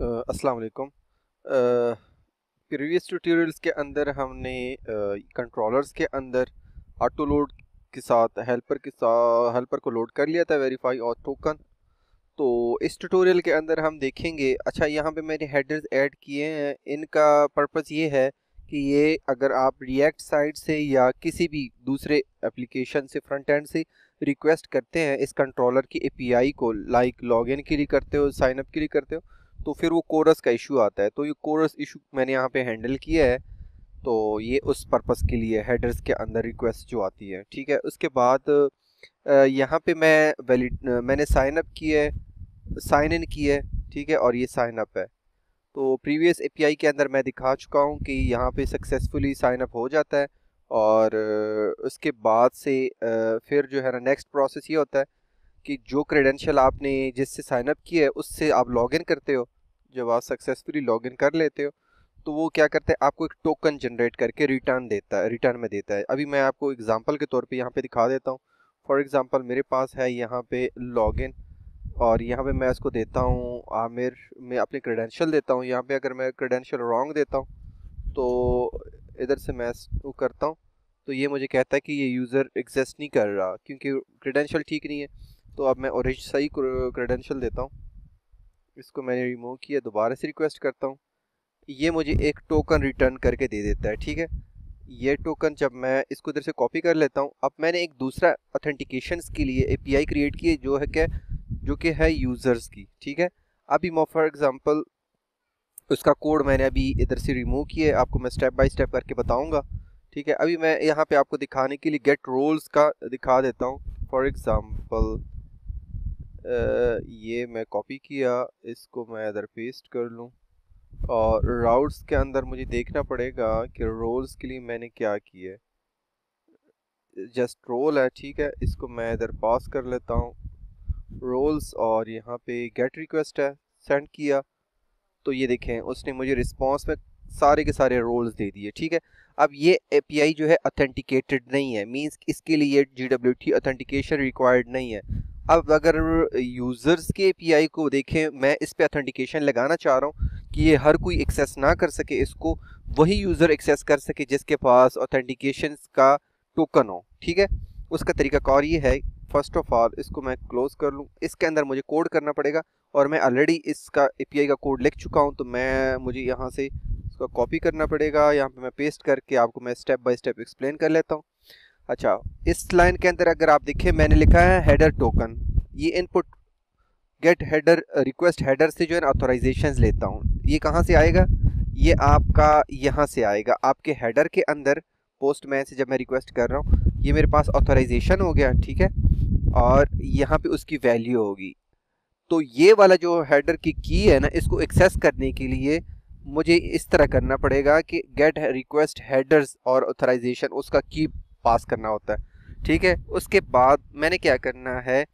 अस्सलाम वालेकुम previous tutorials के अंदर हमने कंट्रोलर्स के अंदर ऑटो लोड के साथ, हेल्पर के साथ हेल्पर को लोड कर लिया था, वेरीफाई और टोकन। तो इस ट्यूटोरियल के अंदर हम देखेंगे अच्छा यहाँ पे मैंने हेडर्स ऐड किए हैं। इनका पर्पस ये है कि ये अगर आप रिएक्ट साइड से या किसी भी दूसरे एप्लीकेशन से, फ्रंट एंड से रिक्वेस्ट करते हैं, इस कंट्रोलर की एपीआई को, लाइक, लॉगिन के लिए करते हो, साइन अप के लिए करते हो तो फिर वो कोरस का इशू आता है। तो ये कोरस इशू मैंने यहाँ पे हैंडल किया है। तो ये उस पर्पस के लिए हेडर्स के अंदर रिक्वेस्ट जो आती है, ठीक है? उसके बाद यहाँ पे मैं वैलिड मैंने साइन अप किया है, साइन इन किया है, ठीक है? और ये साइन अप है। तो प्रीवियस एपीआई के अंदर मैं दिखा चुका हूँ कि यहाँ पे सक्सेसफुली साइन अप हो जाता है। और उसके बाद से फिर जो है ना, नेक्स्ट प्रोसेस ये होता है कि जो क्रेडेंशियल आपने जिससे साइनअप किया है, उससे आप लॉगिन करते हो। जब आप सक्सेसफुली लॉगिन कर लेते हो तो वो क्या करता है, आपको एक टोकन जनरेट करके रिटर्न देता है रिटर्न में देता है। अभी मैं आपको एग्जांपल के तौर पे यहाँ पे दिखा देता हूँ। फॉर एग्जांपल मेरे पास है यहाँ पे लॉगिन और यहाँ पे मैं इसको देता हूँ, आमिर, मैं अपने क्रेडेंशियल देता हूँ। यहाँ पे अगर मैं क्रेडेंशियल रॉन्ग देता हूँ तो इधर से मैं वो करता हूँ। तो ये मुझे कहता है कि ये यूज़र एग्जिस्ट नहीं कर रहा, क्योंकि क्रेडेंशियल ठीक नहीं है। तो अब मैं ओरिज सही क्रेडेंशियल देता हूँ। इसको मैंने रिमूव किया, दोबारा से रिक्वेस्ट करता हूँ। ये मुझे एक टोकन रिटर्न करके दे देता है, ठीक है? ये टोकन जब मैं इसको इधर से कॉपी कर लेता हूँ, अब मैंने एक दूसरा ऑथेंटिकेशन के लिए एपीआई क्रिएट की जो है क्या? जो कि है यूज़र्स की, ठीक है? अभी मैं फॉर एग्ज़ाम्पल उसका कोड मैंने अभी इधर से रिमूव किया आपको मैं स्टेप बाय स्टेप करके बताऊँगा, ठीक है? अभी मैं यहाँ पे आपको दिखाने के लिए गेट रोल्स का दिखा देता हूँ फॉर एग्ज़ाम्पल ये मैं कॉपी किया, इसको मैं इधर पेस्ट कर लूँ। और राउट्स के अंदर मुझे देखना पड़ेगा कि रोल्स के लिए मैंने क्या किया जस्ट रोल है, ठीक है, इसको मैं इधर पास कर लेता हूँ। रोल्स और यहाँ पे गेट रिक्वेस्ट है सेंड किया। तो ये देखें, उसने मुझे रिस्पांस में सारे के सारे रोल्स दे दिए, ठीक है। अब ये एपीआई जो है अथेंटिकेटेड नहीं है मींस इसके लिए J W T authentication required नहीं है। अब अगर यूज़र्स के एपीआई को देखें, मैं इस पर ऑथेंटिकेशन लगाना चाह रहा हूँ कि ये हर कोई एक्सेस ना कर सके इसको, वही यूज़र एक्सेस कर सके जिसके पास ऑथेंटिकेशन का टोकन हो, ठीक है? उसका तरीका कार ये है फ़र्स्ट ऑफ़ ऑल इसको मैं क्लोज कर लूँ, इसके अंदर मुझे कोड करना पड़ेगा और मैं ऑलरेडी इसका एपीआई का कोड लिख चुका हूँ तो मैं, मुझे यहाँ से इसका कॉपी करना पड़ेगा, यहाँ पे मैं पेस्ट करके आपको मैं स्टेप बाई स्टेप एक्सप्लेन कर लेता हूँ। अच्छा इस लाइन के अंदर अगर आप देखें मैंने लिखा है हेडर टोकन ये input get header request header से जो है ऑथोराइजेशन लेता हूँ। ये कहाँ से आएगा? ये आपका यहाँ से आएगा। आपके हेडर के अंदर पोस्टमैन से जब मैं रिक्वेस्ट कर रहा हूँ, ये मेरे पास ऑथोराइजेशन हो गया, ठीक है? और यहाँ पे उसकी वैल्यू होगी। तो ये वाला जो हेडर की की है ना, इसको एक्सेस करने के लिए मुझे इस तरह करना पड़ेगा कि गेट रिक्वेस्ट हेडर्स और ऑथराइजेशन उसका की पास करना होता है। ठीक है? उसके बाद मैंने क्या करना है,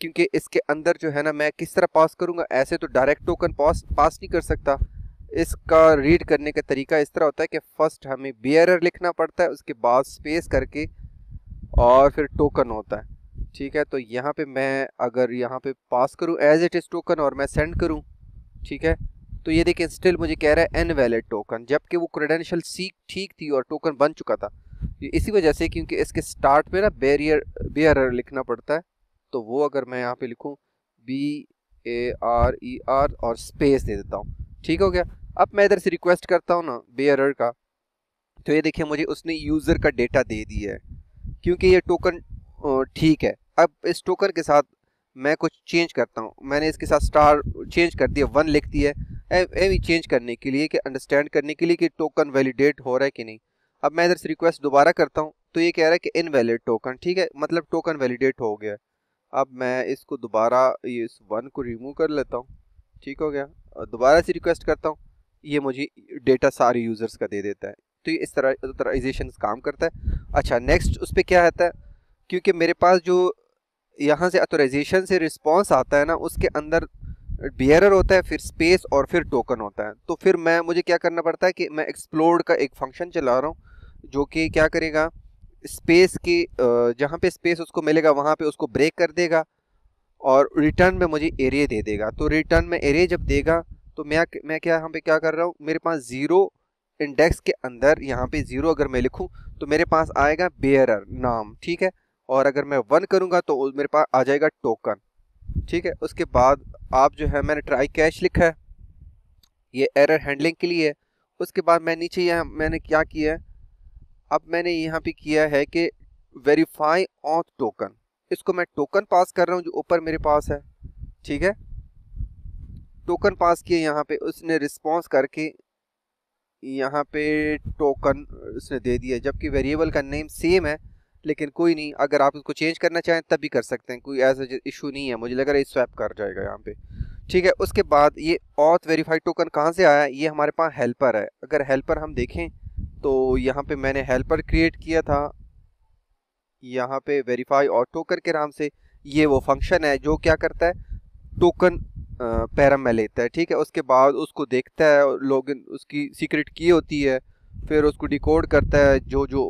क्योंकि इसके अंदर जो है ना, मैं किस तरह पास करूँगा? ऐसे तो डायरेक्ट टोकन पास पास नहीं कर सकता। इसका रीड करने का तरीका इस तरह होता है कि फ़र्स्ट हमें बियरर लिखना पड़ता है, उसके बाद स्पेस करके और फिर टोकन होता है। ठीक है? तो यहाँ पे मैं अगर यहाँ पे पास करूँ एज इट इज़ टोकन और मैं सेंड करूँ, ठीक है? तो ये देखिए स्टिल मुझे कह रहा है एन वैलिड टोकन जबकि वो क्रेडेंशियल सीख ठीक थी और टोकन बन चुका था। इसी वजह से क्योंकि इसके स्टार्ट पे ना बैरियर बेयर लिखना पड़ता है। तो वो अगर मैं यहाँ पे लिखूँ B A R E R और स्पेस दे देता हूँ। ठीक हो गया? अब मैं इधर से रिक्वेस्ट करता हूँ ना बेयर का। तो ये देखिए मुझे उसने यूज़र का डेटा दे दिया है। क्योंकि ये टोकन ठीक है। अब इस टोकन के साथ मैं कुछ चेंज करता हूँ। मैंने इसके साथ स्टार चेंज कर दिया वन लिख दिया है। एवी चेंज करने के लिए कि अंडरस्टैंड करने के लिए कि टोकन वैलिडेट हो रहा है कि नहीं। अब मैं इधर से रिक्वेस्ट दोबारा करता हूँ। तो ये कह रहा है कि इनवैलिड टोकन ठीक है? मतलब टोकन वैलिडेट हो गया। अब मैं इसको दोबारा, ये इस वन को रिमूव कर लेता हूँ। ठीक हो गया? दोबारा से रिक्वेस्ट करता हूँ। ये मुझे डेटा सारे यूज़र्स का दे देता है। तो ये इस तरह ऑथराइजेशन काम करता है। अच्छा नेक्स्ट उस पर क्या रहता है? क्योंकि मेरे पास जो यहाँ से ऑथराइजेशन से रिस्पॉन्स आता है ना, उसके अंदर बियरर होता है, फिर स्पेस और फिर टोकन होता है। तो फिर मैं, मुझे क्या करना पड़ता है कि मैं एक्सप्लोर का एक फ़ंक्शन चला रहा हूँ। जो कि क्या करेगा? स्पेस की जहाँ पे स्पेस उसको मिलेगा, वहाँ पे उसको ब्रेक कर देगा और रिटर्न में मुझे एरिया दे देगा। तो रिटर्न में एरिया जब देगा तो मैं मैं क्या, यहाँ पे क्या कर रहा हूँ? मेरे पास ज़ीरो इंडेक्स के अंदर, यहाँ पे ज़ीरो अगर मैं लिखूँ तो मेरे पास आएगा बेयरर नाम, ठीक है? और अगर मैं वन करूँगा तो मेरे पास आ जाएगा टोकन ठीक है? उसके बाद आप जो है, मैंने ट्राई कैश लिखा है। ये एरर हैंडलिंग के लिए उसके बाद मैं नीचे यहाँ, मैंने क्या किया है? अब मैंने यहाँ पे किया है कि वेरीफाई ऑथ टोकन इसको मैं टोकन पास कर रहा हूँ जो ऊपर मेरे पास है। ठीक है? टोकन पास किए यहाँ पे। उसने रिस्पॉन्स करके यहाँ पे टोकन उसने दे दिया, जबकि वेरिएबल का नेम सेम है, लेकिन कोई नहीं। अगर आप इसको चेंज करना चाहें, तब भी कर सकते हैं। कोई ऐसा इशू नहीं है। मुझे लग रहा है स्वैप कर जाएगा यहाँ पे। ठीक है? उसके बाद ये ऑथ वेरीफाइड टोकन कहाँ से आया? ये हमारे पास हेल्पर है। अगर हेल्पर हम देखें तो यहाँ पे मैंने हेल्पर क्रिएट किया था। यहाँ पे वेरीफाई और टोकन के नाम से ये वो फ़ंक्शन है जो क्या करता है? टोकन पैरम में लेता है, ठीक है? उसके बाद उसको देखता है लोग उसकी सीक्रेट की होती है, फिर उसको डिकोड करता है जो जो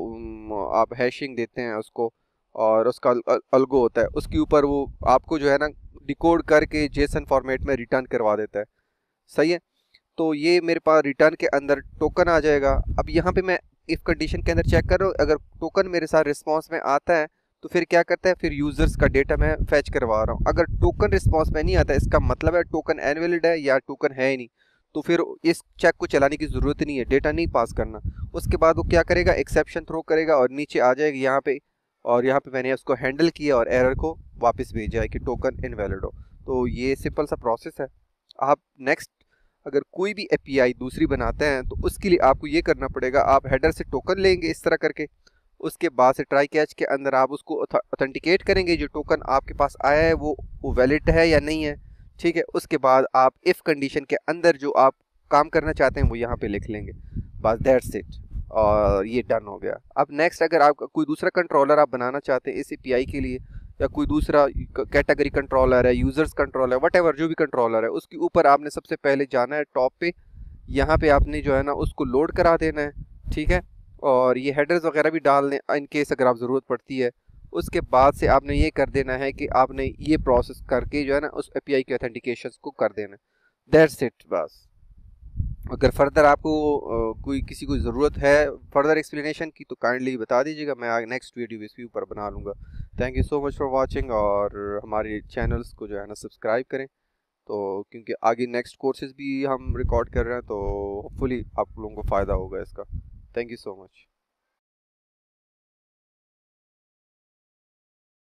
आप हैशिंग देते हैं उसको और उसका अलगो होता है। उसके ऊपर वो आपको जो है ना डिकोड करके जेसन फॉर्मेट में रिटर्न करवा देता है। सही है? तो ये मेरे पास रिटर्न के अंदर टोकन आ जाएगा। अब यहाँ पे मैं इफ़ कंडीशन के अंदर चेक कर रहा हूँ, अगर टोकन मेरे साथ रिस्पॉन्स में आता है तो फिर क्या करता है? फिर यूज़र्स का डेटा मैं फैच करवा रहा हूँ। अगर टोकन रिस्पॉन्स में नहीं आता, इसका मतलब है टोकन एनवेलिड है या टोकन है ही नहीं तो फिर इस चेक को चलाने की ज़रूरत नहीं है डेटा नहीं पास करना। उसके बाद वो क्या करेगा? एक्सेप्शन थ्रो करेगा और नीचे आ जाएगा यहाँ पे, और यहाँ पे मैंने उसको हैंडल किया और एरर को वापस भेजा है कि टोकन इनवैलिड हो। तो ये सिंपल सा प्रोसेस है। आप नेक्स्ट अगर कोई भी एपीआई दूसरी बनाते हैं तो उसके लिए आपको ये करना पड़ेगा, आप हेडर से टोकन लेंगे इस तरह करके। उसके बाद से ट्राई कैच के अंदर आप उसको ऑथेंटिकेट करेंगे, जो टोकन आपके पास आया है, वो वैलिड है या नहीं है, ठीक है? उसके बाद आप इफ़ कंडीशन के अंदर जो आप काम करना चाहते हैं, वो यहाँ पे लिख लेंगे। बस दैट्स इट और ये डन हो गया। अब नेक्स्ट अगर आप कोई दूसरा कंट्रोलर आप बनाना चाहते हैं इस एपीआई के लिए या कोई दूसरा कैटेगरी कंट्रोलर है यूज़र्स कंट्रोलर है वट जो भी कंट्रोलर है, उसके ऊपर आपने सबसे पहले जाना है टॉप पे। यहाँ पे आपने जो है ना, उसको लोड करा देना है, ठीक है? और ये हेडर्स वगैरह भी डाल दें, इन केस अगर आप ज़रूरत पड़ती है। उसके बाद से आपने ये कर देना है कि आपने ये प्रोसेस करके जो है ना, उस एपीआई के ऑथेंटिकेशन को कर देना है। दैट्स इट बस। अगर फर्दर आपको कोई किसी को ज़रूरत है फर्दर एक्सप्लेनेशन की तो काइंडली बता दीजिएगा। मैं नेक्स्ट वीडियो इसके ऊपर बना लूँगा। Thank you so much for watching और हमारे चैनल्स को जो है ना सब्सक्राइब करें। तो क्योंकि आगे नेक्स्ट कोर्सेज भी हम रिकॉर्ड कर रहे हैं तो होपफुली आप लोगों को फ़ायदा होगा इसका। Thank you so much